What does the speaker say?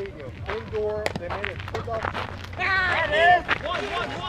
Stadium. Indoor, they made it big up. Ah! There it is. One, one, one.